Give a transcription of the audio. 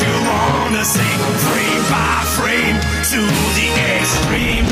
you wanna sing frame by frame to the extreme.